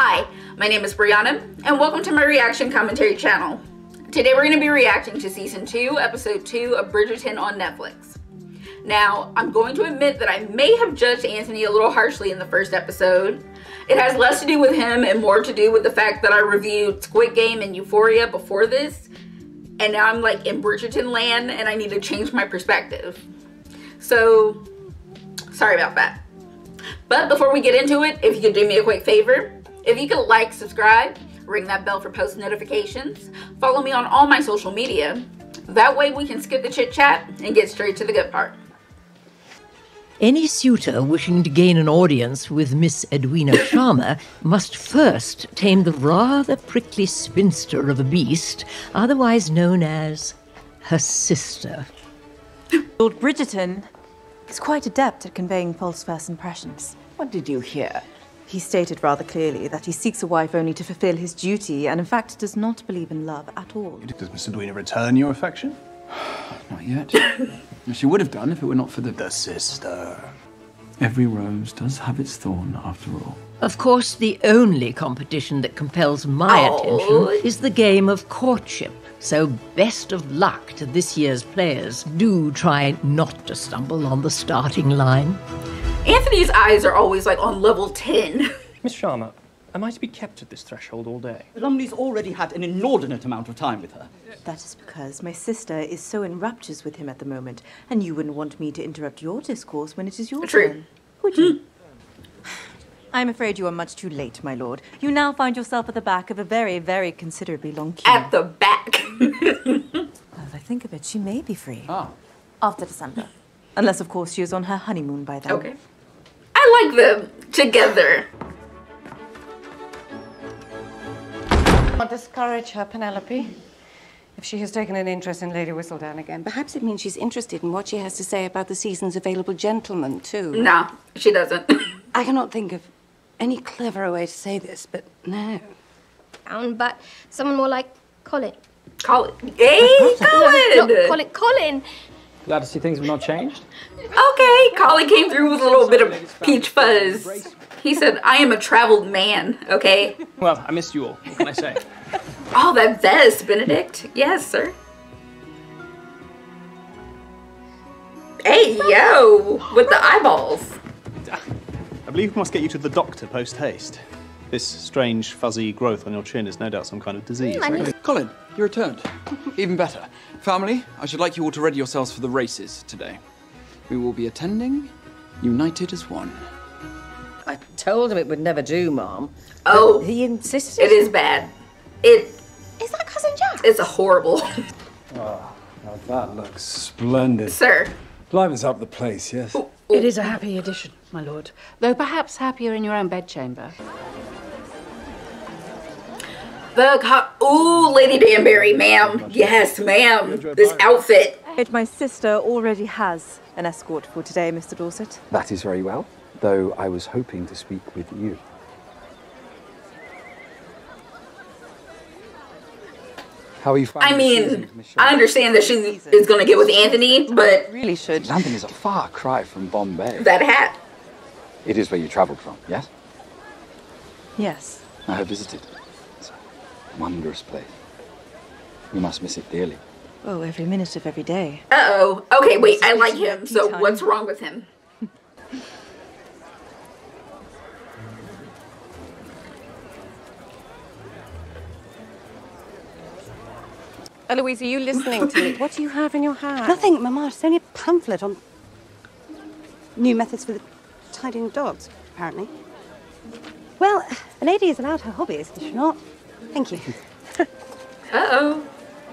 Hi, my name is Brianna, and welcome to my reaction commentary channel. Today we're going to be reacting to season 2, episode 2 of Bridgerton on Netflix. Now, I'm going to admit that I may have judged Anthony a little harshly in the first episode. It has less to do with him and more to do with the fact that I reviewed Squid Game and Euphoria before this, and now I'm like in Bridgerton land and I need to change my perspective. So, sorry about that. But before we get into it, if you could do me a quick favor, if you could like, subscribe, ring that bell for post notifications, follow me on all my social media. That way we can skip the chit chat and get straight to the good part. Any suitor wishing to gain an audience with Miss Edwina Sharma must first tame the rather prickly spinster of a beast, otherwise known as her sister. Lord Bridgerton is quite adept at conveying false first impressions. What did you hear? He stated rather clearly that he seeks a wife only to fulfill his duty and, in fact, does not believe in love at all. Does Miss Edwina return your affection? Not yet. she would have done if it were not for the... The sister. Every rose does have its thorn, after all. Of course, the only competition that compels my Oh. attention is the game of courtship. So, best of luck to this year's players. Do try not to stumble on the starting line. Anthony's eyes are always like on level 10. Miss Sharma, am I to be kept at this threshold all day? Lumley's already had an inordinate amount of time with her. That is because my sister is so in raptures with him at the moment, and you wouldn't want me to interrupt your discourse when it is your True. turn, would you? I'm afraid you are much too late, my lord. You now find yourself at the back of a very, very considerably long queue. At the back. Well, I think of it, she may be free. Ah. After December. Unless, of course, she is on her honeymoon by then. okay. I like them together. not discourage her, Penelope. If she has taken an interest in Lady Whistledown again, perhaps it means she's interested in what she has to say about the season's available gentlemen, too. Nah, she doesn't. I cannot think of any cleverer way to say this, but no. down, but someone more like Colin. Colin. Hey, Colin! No, not Colin. Colin! Glad to see things have not changed. Okay, Colin came through with a little bit of peach fuzz. He said, I am a traveled man, okay? Well, I missed you all. What can I say? Oh, that vest, Benedict. Yes, sir. Hey, yo, with the eyeballs. I believe we must get you to the doctor post haste. This strange fuzzy growth on your chin is no doubt some kind of disease. Mm, I need Colin, you returned. Even better. Family, I should like you all to ready yourselves for the races today. We will be attending united as one. I told him it would never do, Mom. Oh, He insisted. it is bad. It Is that Cousin Jack? It's a horrible. Ah, now that looks splendid. Sir, Livens up the place, yes? Oh, it oh. is a happy addition, my lord, though perhaps happier in your own bedchamber. The co- Ooh, Lady Danbury, ma'am. Yes, ma'am. This outfit. But my sister already has an escort for today, Mr. Dorset. That is very well, though I was hoping to speak with you. How are you finding I the season, mean, I understand that she is going to get with Anthony, but Really should. London is a far cry from Bombay. that hat. It is where you travelled from, yes? Yes. I have visited. It's wondrous place. You must miss it dearly. Oh, every minute of every day. Uh oh. Okay, wait, I like him, so what's wrong with him? Eloise, are you listening to me? What do you have in your hand? Nothing, Mama. It's only a pamphlet on new methods for the tidying dogs, apparently. Well, a lady is allowed her hobbies, is she not? Thank you. Uh oh.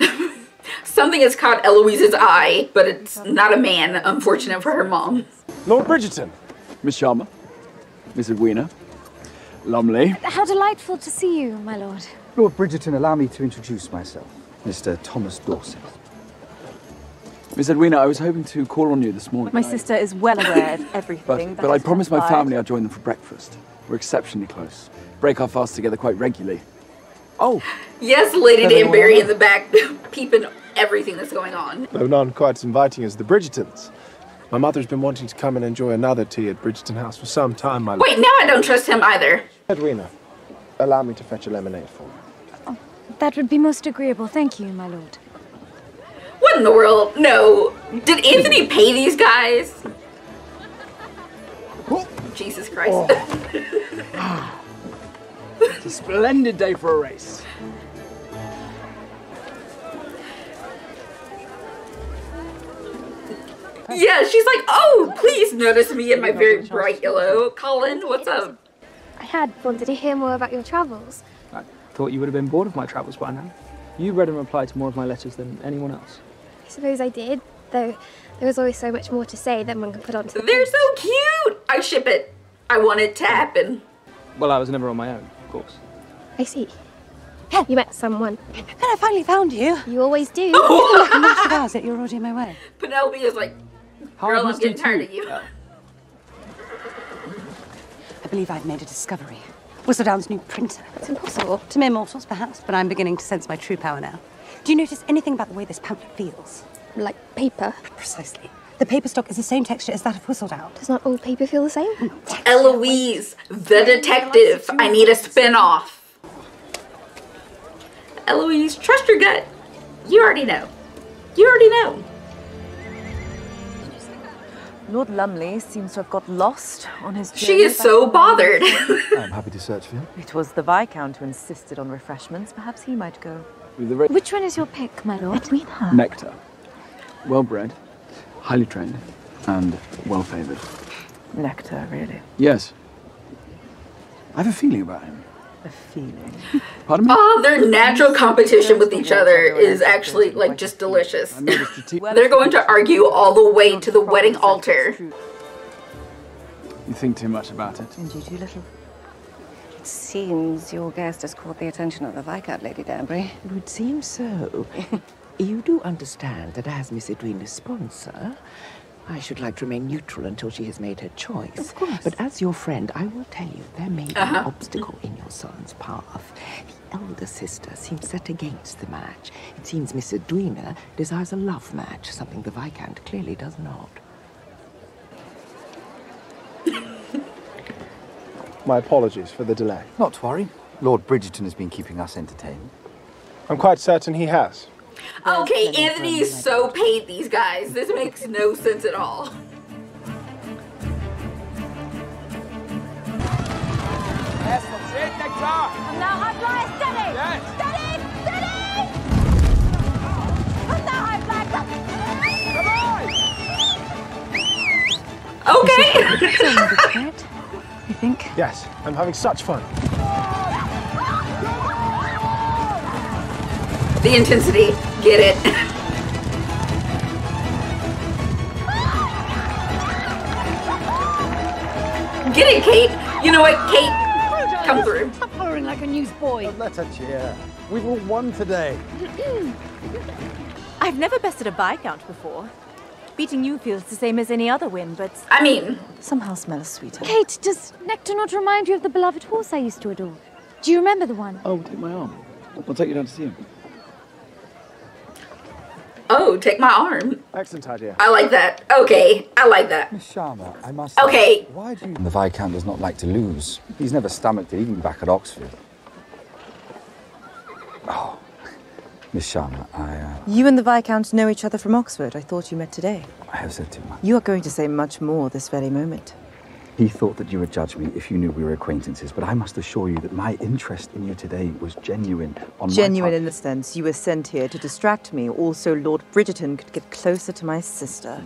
Something has caught Eloise's eye, but it's not a man, unfortunate for her mom. Lord Bridgerton. Miss Sharma, Miss Edwina, Lumley. How delightful to see you, my lord. Lord Bridgerton, allow me to introduce myself. Mr. Thomas Dorset. Miss Edwina, I was hoping to call on you this morning. My sister is well aware of everything. But, but I has promised my family I'd join them for breakfast. We're exceptionally close. Break our fast together quite regularly. Oh, Yes, Lady Danbury in the back, peeping everything that's going on. Though none quite as inviting as the Bridgertons. My mother's been wanting to come and enjoy another tea at Bridgerton House for some time, my lord. Wait, now I don't trust him either. Edwina, allow me to fetch a lemonade for you? Oh, that would be most agreeable, thank you, my lord. What in the world? No. Did Anthony pay these guys? Jesus Christ. It's oh. a splendid day for a race. yeah, she's like, oh, please notice me in my very bright yellow. Colin, what's up? I had wanted to hear more about your travels. I thought you would have been bored of my travels by now. You read and replied to more of my letters than anyone else. I suppose I did, though there was always so much more to say than one can put onto the They're so cute. I ship it. I want it to happen. Well, I was never on my own, of course. I see. You met someone. And I finally found you. You always do. I'm not that you're already on my way. Penelope is like, How girl, I'm getting tired too? of you. I believe I've made a discovery. Whistledown's new printer. It's impossible. To mere mortals, perhaps, but I'm beginning to sense my true power now. Do you notice anything about the way this pamphlet feels? Like paper. Precisely. The paper stock is the same texture as that of Whistledown. Does not all paper feel the same? Eloise, the detective. I need a spin-off. Eloise, trust your gut. You already know. You already know. Lord Lumley seems to have got lost on his journey. She is so bothered. I'm happy to search for him. It was the Viscount who insisted on refreshments. Perhaps he might go. With the ra- Which one is your pick, my lord? Edwina. nectar. Well bred, highly trained, and well favoured. Nectar, really. Yes. I have a feeling about him. A feeling. Pardon me? Oh, their natural competition with each other is actually like just delicious. They're going to argue all the way to the wedding altar. You think too much about it. And you too little. It seems your guest has caught the attention of the Viscount, Lady Danbury. It would seem so. you do understand that as Miss Edwina's sponsor, I should like to remain neutral until she has made her choice. Of course. But as your friend, I will tell you there may be Uh-huh. an obstacle in your son's path. The elder sister seems set against the match. It seems Miss Edwina desires a love match, something the Viscount clearly does not. My apologies for the delay. Not to worry. Lord Bridgerton has been keeping us entertained. I'm quite certain he has. Okay, Anthony is so paid these guys. This makes no sense at all. Yes, that's it, nectar! And now high fly, steady! Yes. Steady! Steady! And now high fly, Okay. You think? Yes, I'm having such fun. The intensity. Get it. Get it, Kate. You know what, Kate? Come through. Stop hollering like a newsboy. Let her cheer. We've all won today. I've never bested a Viscount before. Beating you feels the same as any other win, but I mean, somehow smells sweeter. Kate, does Nectar not remind you of the beloved horse I used to adore? Do you remember the one? Oh, take my arm. I'll take you down to see him. Oh, take my arm. Excellent idea. I like that. Okay, I like that. Miss Sharma, I must. Okay. Why do you? The Viscount does not like to lose. He's never stomached it, even back at Oxford. Oh, Miss Sharma, I, uh, You and the Viscount know each other from Oxford. I thought you met today. I have said too much. You are going to say much more this very moment. He thought that you would judge me if you knew we were acquaintances, but I must assure you that my interest in you today was genuine. On Genuine my in the sense you were sent here to distract me, also Lord Bridgerton could get closer to my sister.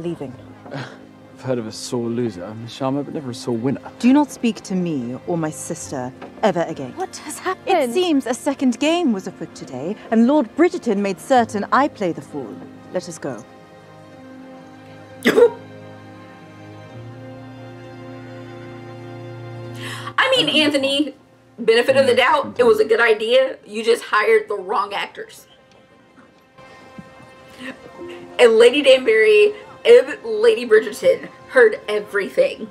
Leaving. I've heard of a sore loser, Miss Sharma, but never a sore winner. Do not speak to me or my sister ever again. What has happened? It seems a second game was afoot today, and Lord Bridgerton made certain I play the fool. Let us go. mean, Anthony, benefit of the doubt, it was a good idea. You just hired the wrong actors. And Lady Danbury and Lady Bridgerton heard everything.